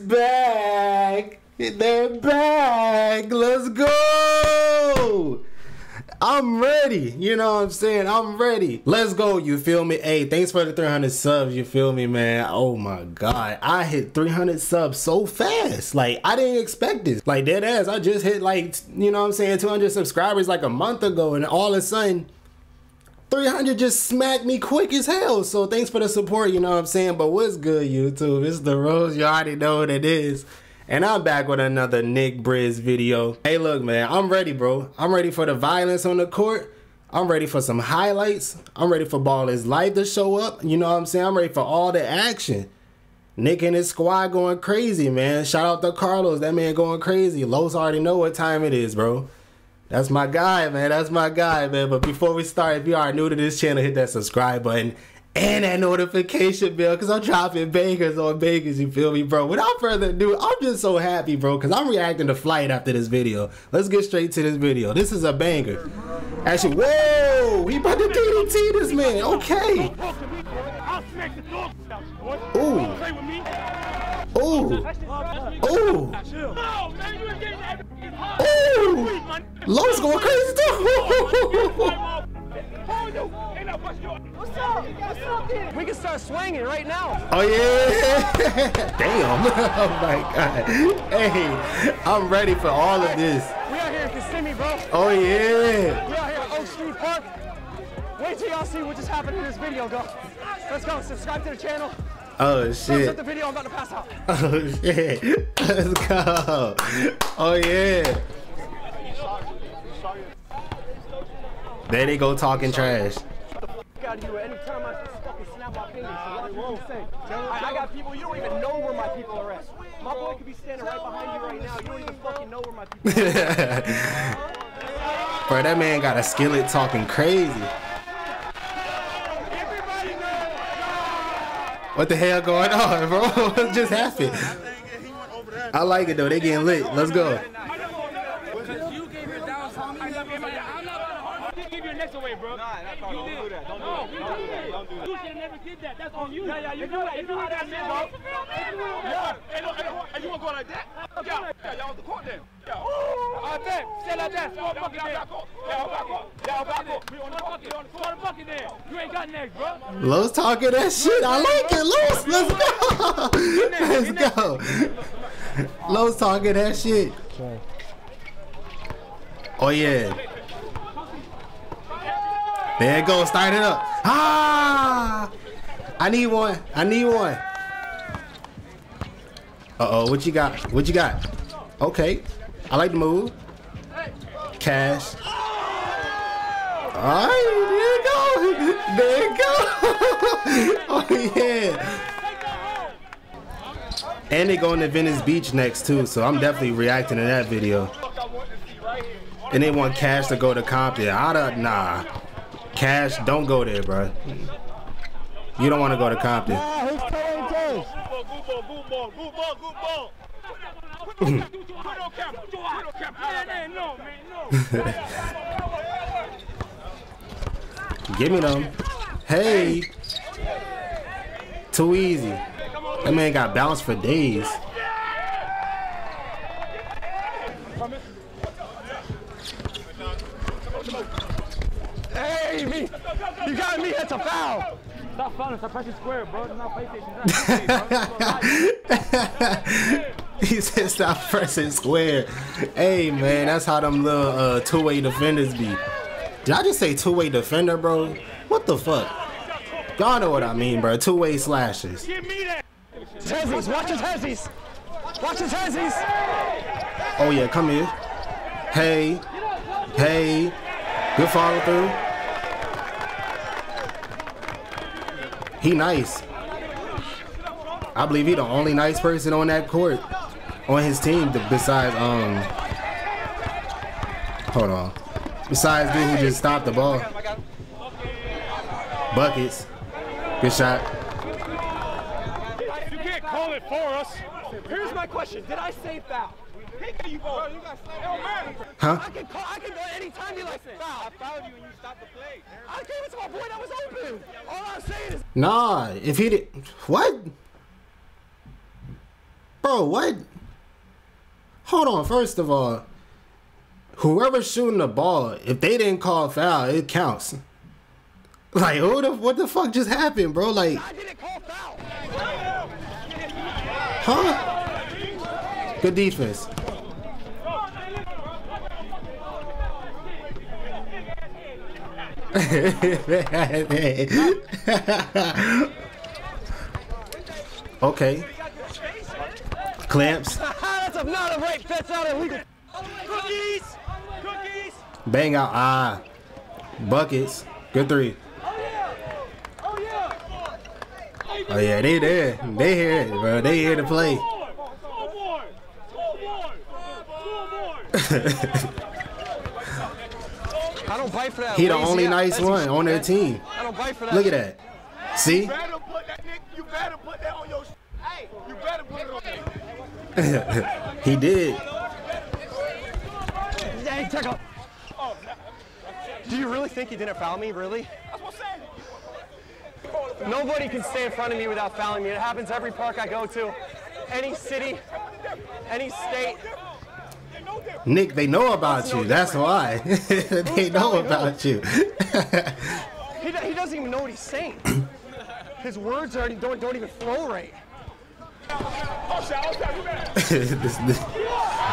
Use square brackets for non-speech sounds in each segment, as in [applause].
back. They're back. Let's go. I'm ready. You know what I'm saying? I'm ready. Let's go. You feel me? Hey, thanks for the 300 subs. You feel me, man? Oh my God. I hit 300 subs so fast. Like, I didn't expect this. Like, dead ass. I just hit, like, you know what I'm saying, 200 subscribers like a month ago. And all of a sudden, 300 just smacked me quick as hell. So thanks for the support, you know what I'm saying? But what's good, YouTube? It's the Rose. You already know what it is. And I'm back with another Nick Briz video. Hey, look, man, I'm ready, bro. I'm ready for the violence on the court. I'm ready for some highlights. I'm ready for Ball is Life to show up. You know what I'm saying? I'm ready for all the action. Nick and his squad going crazy, man. Shout out to Carlos. That man going crazy. Los already know what time it is, bro. That's my guy, man. That's my guy, man. But before we start, if you are new to this channel, hit that subscribe button and that notification bell because I'm dropping bangers on bangers. You feel me, bro? Without further ado, I'm just so happy, bro, because I'm reacting to Flight after this video. Let's get straight to this video. This is a banger. Actually, whoa! He about to DDT this man. Okay. Ooh. Ooh. Ooh. Ooh. Los going crazy too. What's up? What's up We can start swinging right now. Oh yeah! [laughs] Damn! [laughs] oh my god! Hey, I'm ready for all of this. We out here in Kissimmee, bro. Oh yeah! We out here at Oak Street Park. Wait till y'all see what just happened in this video, go. Let's go. Subscribe to the channel. Oh shit! Up the video. I'm about to pass out. [laughs] Oh shit! Let's go! Oh yeah! There they go talking trash. Out of you anytime I fucking snap my fingers. I, I got people, you don't even know where my people are at. My boy could be standing right behind you right now. You don't even fucking know where my [laughs] people are Bro, that man got a skillet talking crazy. What the hell going on, bro? [laughs] what just happened? I like it though. They getting lit. Let's go. Next away, bro. Nah, that's all. Don't do that. Don't do that. Don't do that. Don't do that. You should have never did that. That's on you. Yeah, yeah, you know that. You know how that is, bro. Yeah. Hey, look, hey, you want to go like that? Yeah. Yeah, y'all on the court then. Yeah. I bet. Stay like that. Score a bucket there. Yeah, back up. Yeah, back up. We on the bucket. Score the bucket there. You ain't got next, bro. Los talking that shit. I like it. Los, let's go. Let's go. Los talking that shit. Oh, yeah. There it goes. Start it up. Ah! I need one. I need one. Uh-oh. What you got? What you got? Okay. I like the move. Cash. All right. There it [laughs] go. There you go. oh, yeah. And they going to Venice Beach next, too. So I'm definitely reacting to that video. And they want Cash to go to Compton. I don't, nah. Cash, don't go there, bro. You don't want to go to Compton. Give me them. Hey. Too easy. That man got bounced for days. Hey, me! You got me, that's a foul! Stop fouling, stop pressing square, bro. It's not PlayStation. [laughs] he said stop pressing square. Hey, man, that's how them little uh, two-way defenders be. Did I just say two-way defender, bro? What the fuck? Y'all know what I mean, bro. Two-way slashes. Give me that! Hezzies, watch his hezzies! Watch his hezzies! Oh, yeah, come here. Hey. Hey. Good follow through. He nice. I believe he the only nice person on that court on his team besides um hold on. Besides dude who just stopped the ball. Buckets. Good shot. You can't call it for us. Here's my question. Did I say foul? Huh? I can call, I can go anytime you like foul. I fouled you and you stopped the play. I gave it to my boy that was open. All I'm saying is Nah, if he did what? Bro, what? Hold on. First of all, whoever's shooting the ball, if they didn't call foul, it counts. Like, who the what the fuck just happened, bro? Like, I didn't call foul. huh? Good defense. [laughs] okay. Clamps. That's a, not a rape. That's not illegal. Cookies. Cookies. Bang out. Ah. Buckets. Good three. Oh yeah, they there. They here, bro. They here to play. [laughs] I don't bite for that. He the lazy only ass nice pussy one on their team. I don't bite for that. Look at that. See? You better put that, Nick. You better put that on your. Hey, you better put it on there. [laughs] He did. Hey, check out. Do you really think he didn't foul me? Really? That's what I'm saying. Nobody can stay in front of me without fouling me. It happens every park I go to, any city, any state. They know different. Nick, they know about you. That's why. [laughs] they know about you. He, he doesn't even know what he's saying. [coughs] His words already don't, don't even flow right. Shit, I'll tell you that. This- this-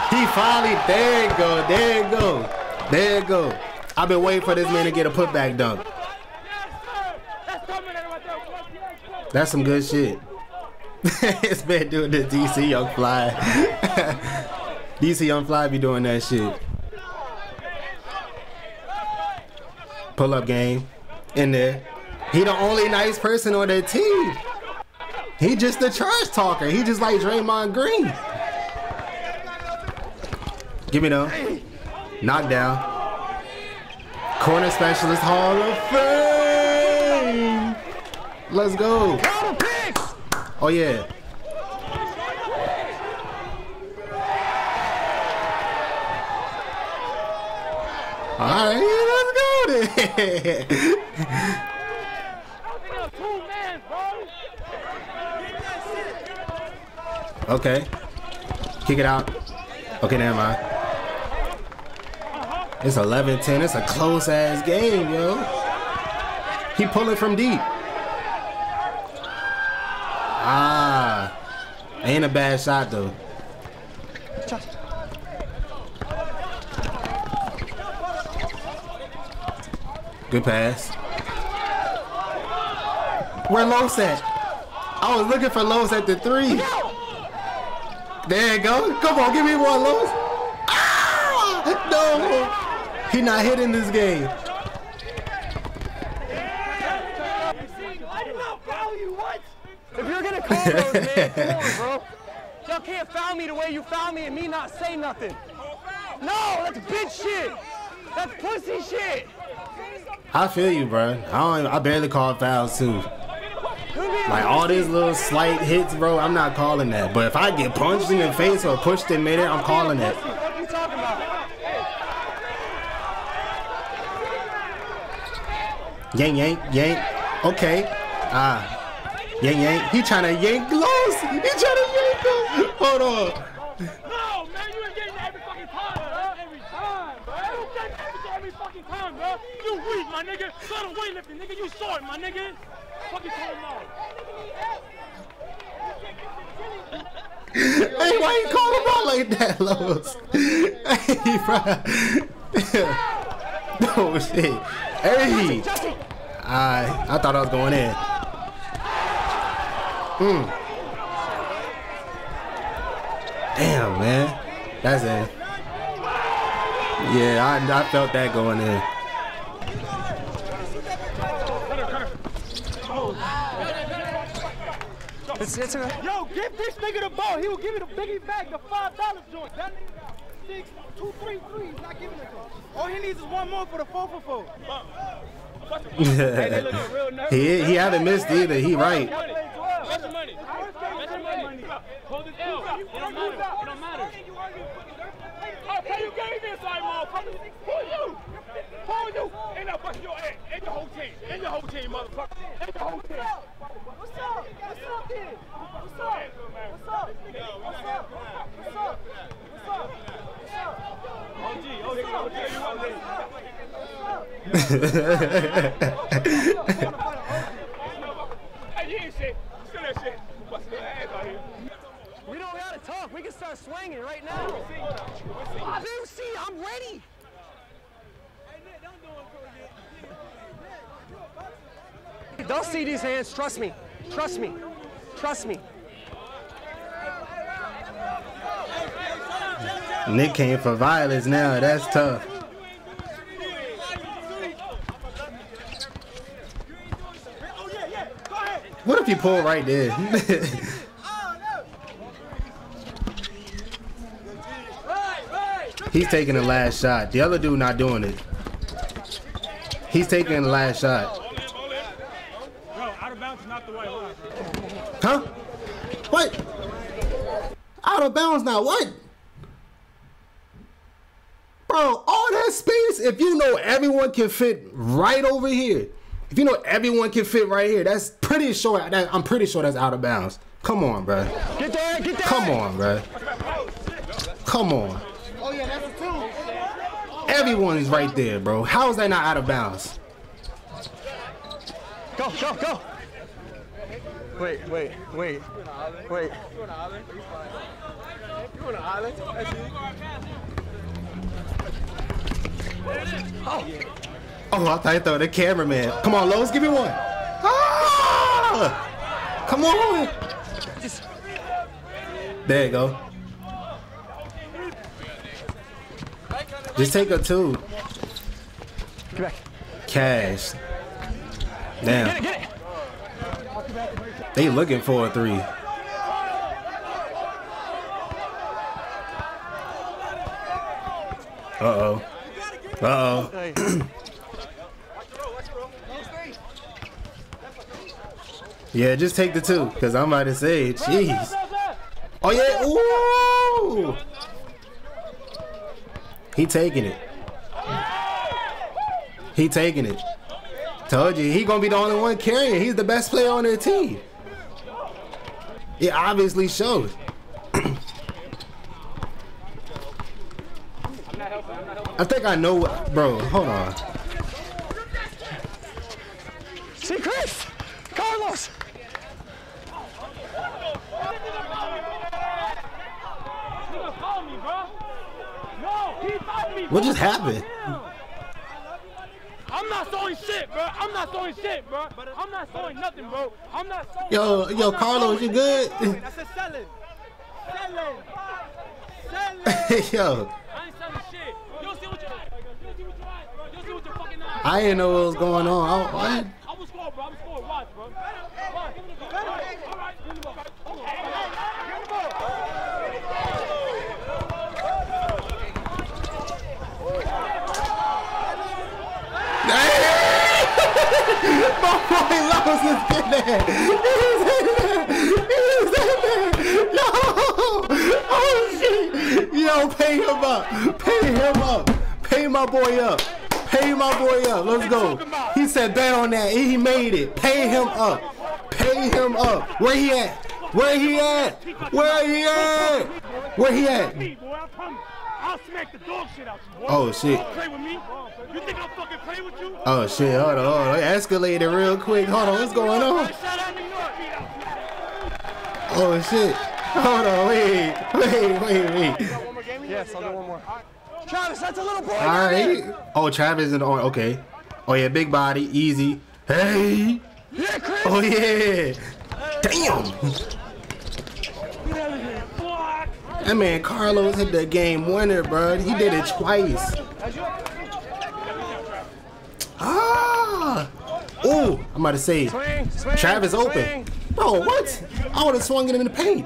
he finally, there you go, there you go, there you go. I've been waiting for this man to get a putback dunk. That's some good shit. [laughs] it's been doing the DC Young Fly. [laughs] DC Young Fly be doing that shit. Pull up game in there. He the only nice person on that team. He just the trash talker. He just like Draymond Green. Give me them. Knockdown. Corner specialist Hall of Fame. Let's go. Oh yeah. All right, let's go then. Okay. Kick it out. Okay, never mind. It's 11-10. It's a close ass game, yo. He pulling from deep. Ah. Ain't a bad shot though. Good pass. Where Los at? I was looking for Los at the three. There you go. Come on, give me one, Los. Ah! No. He not hitting this game. If you're gonna call those, man, come on, bro. [laughs] Y'all can't foul me the way you foul me and me not say nothing. No, that's bitch shit. That's pussy shit. I feel you, bro. I don't. I barely call fouls too. Like all these little slight hits, bro. I'm not calling that. But if I get punched in the face or pushed in midair, I'm calling about? Yank, yank, yank. Okay. Ah. Yank, yank. He trying to yank Los. He trying to yank him. Hold on. No, man, you ain't getting that every fucking time, bro. Every time, bro. You don't get everything every time, bro. You weak, my nigga. Son of weightlifting, nigga. You saw it, my nigga. Fucking told him Hey, why you call him out like that, [laughs] Los? hey, bro. [laughs] oh shit. Hey. I I thought I was going in. Hmm. Damn, man. That's it. Yeah, I, I felt that going in. It's, it's a, Yo, give this nigga the ball. He will give it a biggie back, the five dollar joint. That nigga six, two, three, three. He's not giving it to him. All he needs is one more for the four for four. he he haven't missed either. He right. Where's your money? Where's your money? Hold this L. It don't matter. It don't matter. I'll tell you game inside, motherfucker. Who you? Who you? Ain't no fucking your ass. Ain't your whole team. Ain't your whole team, motherfucker. Ain't your whole team. What's up? What's up, kid? What's up? What's up? What's Hey, you ain't shit. Still that shit. Busting your ass out here. We don't gotta talk. We can start swinging right now. I do see. I'm ready. They'll see these hands. Trust me. Trust me. Trust me. Nick came for violence now. That's tough. If you pull right there? [laughs] He's taking the last shot. The other dude not doing it. He's taking the last shot. Bro, out of bounds not the white line. Huh? What? Out of bounds now. What? Bro, all that space, if you know everyone can fit right over here, if you know everyone can fit right here, that's pretty sure that I'm pretty sure that's out of bounds. Come on, bro. Get there. Get there. Come on, bro. Come on. Oh yeah, that's a two. Everyone's right there, bro. How is that not out of bounds? Go, go, go. Wait, wait, wait, wait. wait you want an Oh, I thought you thought the cameraman. Come on, Los, give me one. Ah! Come on. There you go. Just take a two. Cash. Damn. They looking for a three. Uh oh. Uh oh. Yeah, just take the two, cause I'm about to say, jeez. Oh yeah, ooh. He taking it. He taking it. Told you, he gonna be the only one carrying. He's the best player on their team. It obviously shows. [clears throat] I think I know, what- bro. Hold on. See, Chris. Carlos. Nigga, call me, bro. No, he fouled me. What just happened? I'm not throwing shit, bro. I'm not throwing shit, bro. I'm not throwing nothing, bro. I'm not throwing. Yo, I'm yo, Carlos, you good? nothing. I said selling. Selling. [laughs] Selling. Yo, I ain't selling shit. You don't see what you like. You don't see what you like. You don't see what your fucking eyes. I didn't know what was going on. I, what? I'm gonna score, bro. I'm gonna score. Watch, bro. Watch. Give me the ball. All right. All right. Give me the ball. Okay. Give me the ball. My boy Los is in there. He's in there. He's in there. Yo, oh shit. Yo, pay him up. Pay him up. Pay my boy up. Pay my boy up. Let's go. He said bet on that. He made it. Pay him up. Pay him up. Where he at? Where he at? Where he at? Where he at? Me, boy. I Oh shit. Don't play with me. You think I'm fucking playing with you? Oh shit. Hold on. Hold on. It escalated real quick. Hold on. What's going on? Shout out New York. Oh shit. Hold on. Wait. Wait. Wait. Wait. Yes, I'll do one more. Travis, that's a little boy. All right. Oh, Travis in the on. Okay. Oh yeah, big body, easy. Hey. Yeah, Chris. Oh yeah. Damn. That man Carlos hit the game winner, bro. He did it twice. Ah. Ooh, I'm about to say, Swing, swing, Travis open. Bro, what? I would have swung him in the paint.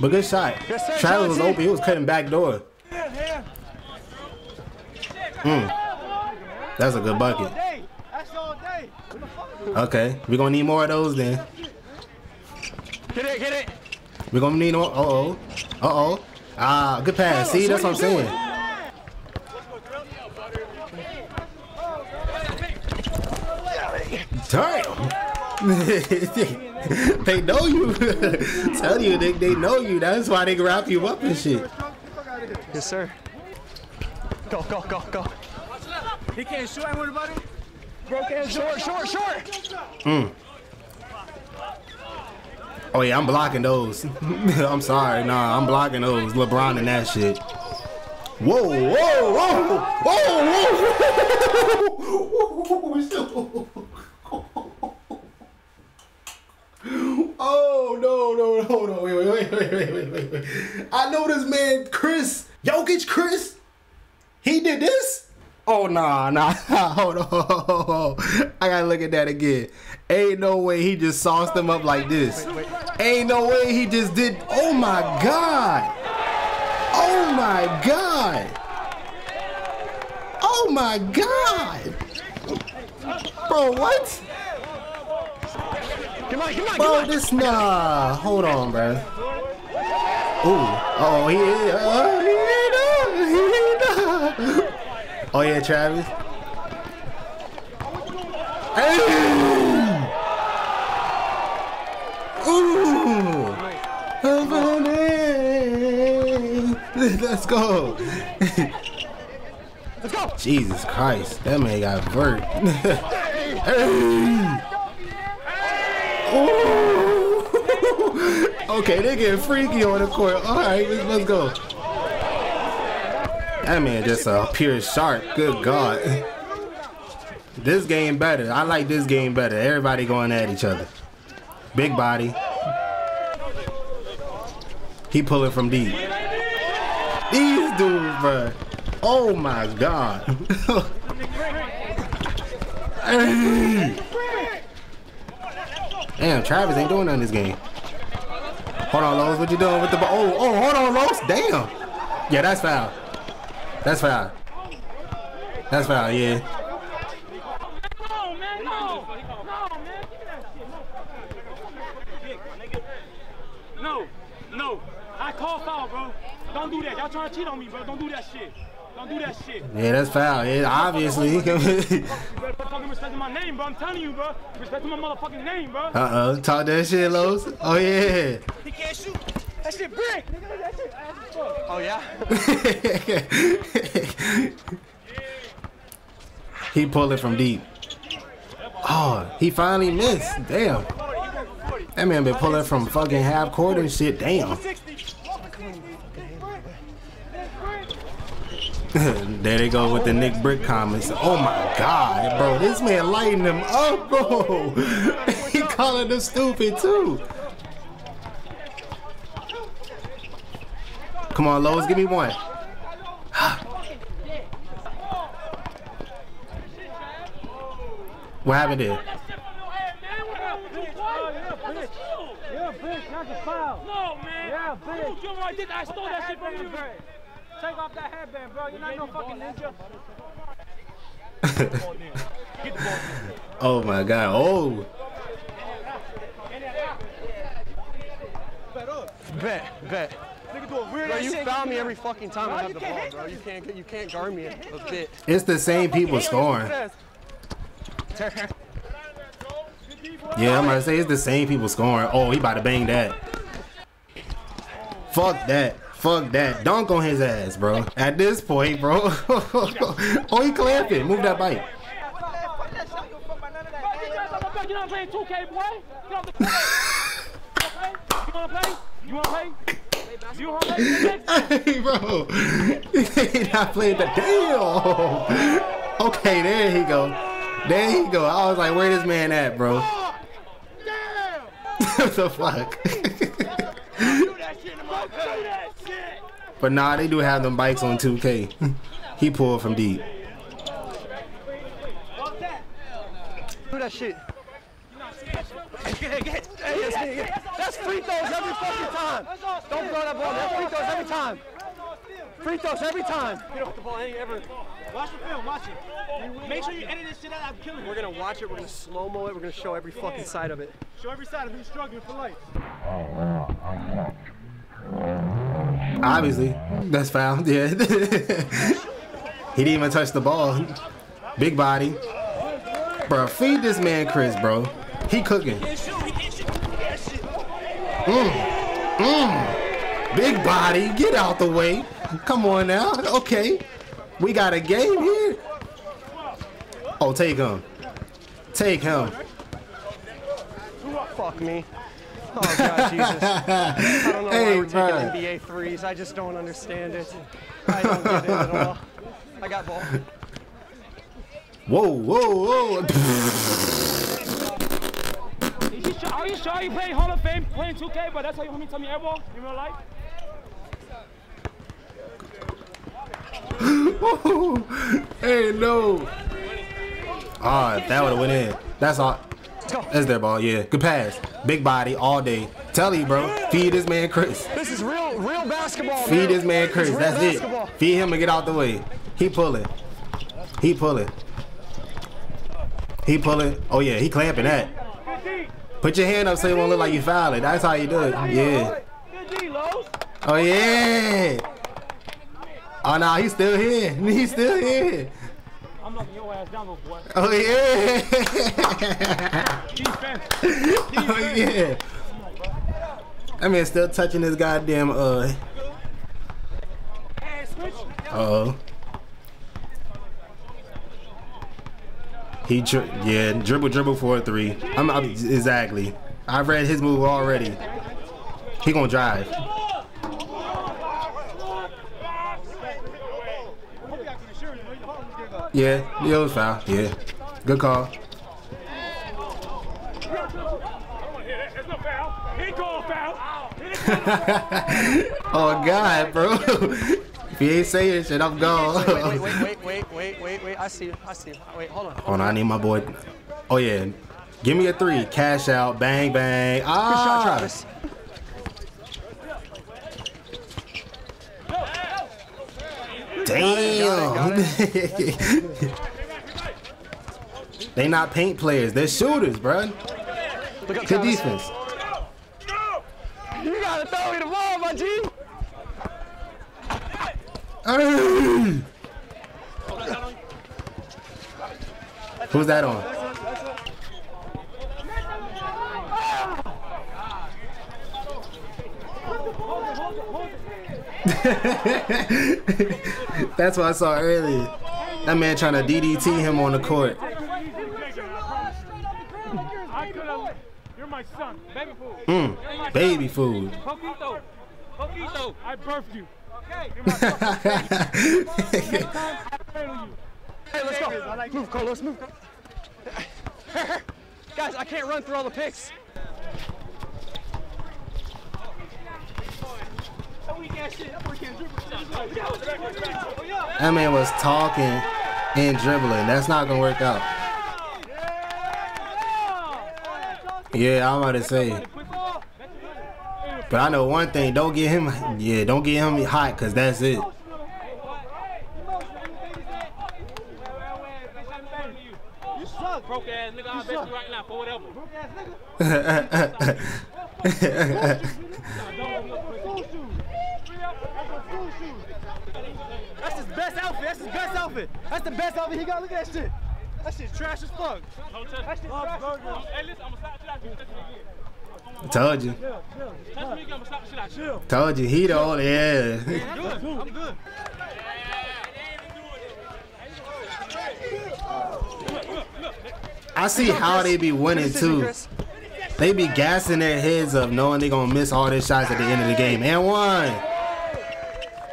But good shot. Travis was open. He was cutting back door. Mm. That's a good bucket. That's all day. Okay, we're gonna need more of those then. Get it, get it. We're gonna need more. Uh oh. Uh oh. Ah, good pass. See, that's what I'm saying. Damn. [laughs] they know you. [laughs] Tell you, they, they know you. That's why they wrap you up and shit. Yes, sir. Go, go, go, go. He can't shoot. Ain't worried about it. Broke hand, short, short, short. Oh yeah, I'm blocking those. [laughs] I'm sorry, nah, I'm blocking those. LeBron and that shit. Whoa, whoa, whoa, whoa, whoa! [laughs] Oh no, no, no, no! Wait, wait, wait, wait, wait, wait, wait, wait! I know this man, Chris Jokic. Chris, he did this. Oh nah, nah, hold [laughs] on, hold on. I gotta look at that again. Ain't no way he just sauced them up like this. Ain't no way he just did. Oh my god. Oh my god. Oh my god. Bro, what? Come on, come on, Bro, this nah. Hold on, bro. Ooh. Oh, he. Uh, he ain't, he ain't, uh. Oh yeah, Travis. Hey! Ooh. [laughs] Let's go. Let's go. Jesus Christ, that man got vert. [laughs] hey. [laughs] Okay, they getting freaky on the court. All right, let's, let's go. That man just a pure shark. Good God. This game better. I like this game better. Everybody going at each other. Big body. He pulling from deep. These dudes, bro. Oh my God. [laughs] Damn, Travis ain't doing nothing this game. Hold on, Los. What you doing with the ball? Oh, oh, hold on, Los. Damn. Yeah, that's foul. That's foul. That's foul, yeah. No, man, no. No, man. Give me that shit. No, no. I call foul, bro. Don't do that. Y'all trying to cheat on me, bro. Don't do that shit. Don't do that shit. Yeah, that's foul. Yeah, obviously. You better fucking [laughs] respect my name, bro. I'm telling you, bro. Respect my motherfucking name, bro. Uh-oh. Talk that shit, Los. Oh, yeah. He can't shoot. That shit brick. That shit ass as fuck. Oh yeah. [laughs] he pulled it from deep. Oh, he finally missed. Damn. That man been pulling from fucking half court and shit. Damn. [laughs] there they go with the Nick Brick comments. Oh my god, bro. This man lighting them up, bro. [laughs] he calling them stupid too. Come on, Los, give me one. [gasps] What happened there? Yeah, bitch, not the foul. No, man. Yeah, bitch. You know I did. I stole that shit from you. Take off that headband, bro. You're not no fucking ninja. [laughs] Oh my god. Oh. Bet, bet. Bro, you foul me every fucking time I have the ball, bro. You can't you can't guard me a bit. It's the same people scoring. Yeah, I'm gonna say it's the same people scoring. Oh, he about to bang that. Fuck that. Fuck that. Dunk on his ass, bro. At this point, bro. [laughs] oh, he clamping. Move that bike. You're not playing [laughs] 2K, boy. Get off the court. You? You wanna play? You? You wanna play? hey, bro. [laughs] he not playing the damn. Okay, there he go. There he go. I was like, where this man at, bro? What [laughs] the fuck? but nah, they do have them bikes on 2K. he pulled from deep. Do that shit. That's free throws every fucking time. Don't throw that ball. That's free throws every time. Free throws every time. Get off the ball. Ain't ever. Watch the film, watch it. Make sure you edit this shit out. I'm killing We're gonna watch it. We're gonna slow mo it. We're gonna show every fucking side of it. Show every side of who's struggling for life. Obviously, that's foul. [laughs] Yeah. he didn't even touch the ball. Big body. Bro, feed this man Chris, bro. He cooking. Mm. Big body. Get out the way. Come on now. Okay. We got a game here. Oh, take him. Take him. Fuck me. Oh God, Jesus. I don't know Hey, why we're bro. [laughs] taking NBA threes. I just don't understand it. I don't get it at all. I got ball. Whoa, whoa, whoa. Is he sure, are you sure you playing Hall of Fame, playing 2K, but that's how you want me to tell me airball in real life? [laughs] hey, no. Ah, if that would have went in. That's all. That's their ball, yeah. Good pass. Big body all day. Tell you, bro. Feed this man Chris. This is real, real basketball. Feed this man Chris. That's basketball. it. Feed him and get out the way. He pulling. He pulling. He pulling. Oh yeah, he clamping that. Put your hand up so it won't look like you foul it. That's how you do it. Yeah. Good D, Los. Oh yeah. Oh no, he's still here. [laughs] He's still here. I'm knocking your ass down, little boy. Oh yeah. Defense. [laughs] oh yeah. That man still touching his goddamn uh. Hey, switch. Uh oh. He dri- yeah dribble dribble for a three. I'm, I'm exactly. I read his move already. He gonna drive. Yeah, yeah, it was foul. Yeah, good call. There's no foul. He called foul. oh God, bro. [laughs] if he ain't saying shit, I'm gone. Wait, wait, wait, [laughs] wait, wait, wait, wait, wait. I see you. I see you. Wait, hold on. Hold on, I need my boy. Oh yeah, give me a three. Cash out. Bang bang. Good shot, Ah. Travis. Damn. [laughs] they not paint players. They're shooters, bro. Good defense. You gotta throw me the ball, my G. Who's that on? [laughs] That's what I saw earlier. That man trying to DDT him on the court. I. You're my son. Baby food. Mm, baby food. Poquito. Poquito. I birthed you. Okay. You're my son. Cradle you. Hey, let's go. Move, Carlos. Move. Guys, I can't run through all the picks. That man was talking and dribbling. That's not gonna work out. Yeah, I'm about to say. But I know one thing, don't get him yeah, don't get him hot cause that's it. Broke ass nigga. I'll bet you right now for whatever. [laughs] That's his best outfit. That's his best outfit. That's the he got. Look at that shit. That shit's trash as fuck. Don't touch me. Hey, listen, I'm gonna slap the shit out you. Touch me again. Told you. Touch me again, I'm gonna slap the shit out you. Told you he the only yeah. I'm good. I see how they be winning too. They be gassing their heads up knowing they gonna miss all their shots at the end of the game. And one.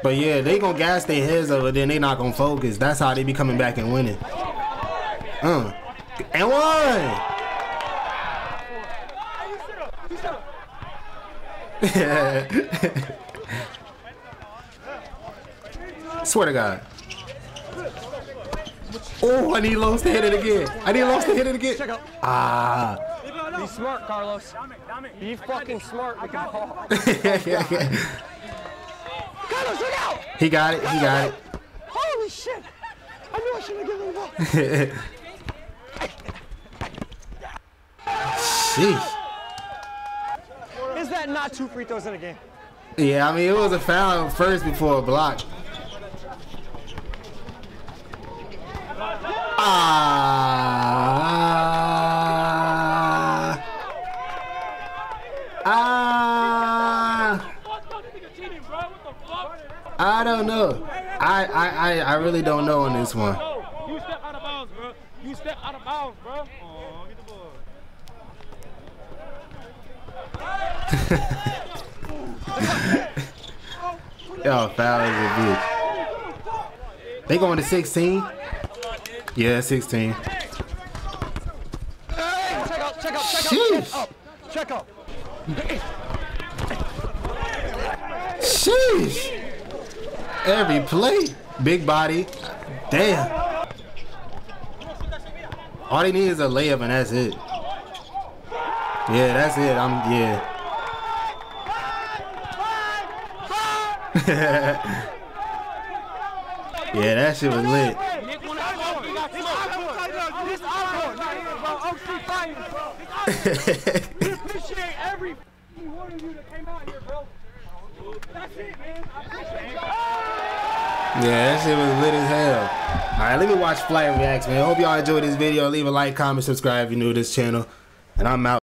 But yeah, they gonna gas their heads up, but then they not gonna focus. That's how they be coming back and winning. Uh. And one. [laughs] Swear to God. Oh, I need Los to hit it again. I need Los to hit it again. Ah. Be smart, Carlos. Be fucking smart with the ball. [laughs] [laughs] Carlos, look out! he got it. He got it. Holy shit! I knew I shouldn't have given the ball. [laughs] Sheesh. Is that not two free throws in a game? Yeah, I mean it was a foul first before a block. Ah. Ah. Fuck, fuck, this nigga cheating, bro. I don't know. I, I, I, I really don't know on this one. You step out of bounds, bro. You step out of bounds, bro. [laughs] Oh, get the ball. Yo, foul is a bitch. They going to 16? Yeah, 16. Check out, check out, check out, Sheesh. check up, check up. Sheesh. Every play. Big body. Damn. All they need is a layup and that's it. Yeah, that's it. I'm yeah. [laughs] yeah, that shit was lit. Nick, when I smoke, you got smoke. This encore, not here, bro. OC finest, bro. We appreciate every one of you that came out here, bro. Yeah, that shit was lit as hell. Alright, let me watch Flight Reacts, man. Hope y'all enjoyed this video. Leave a like, comment, subscribe if you're new to this channel. And I'm out.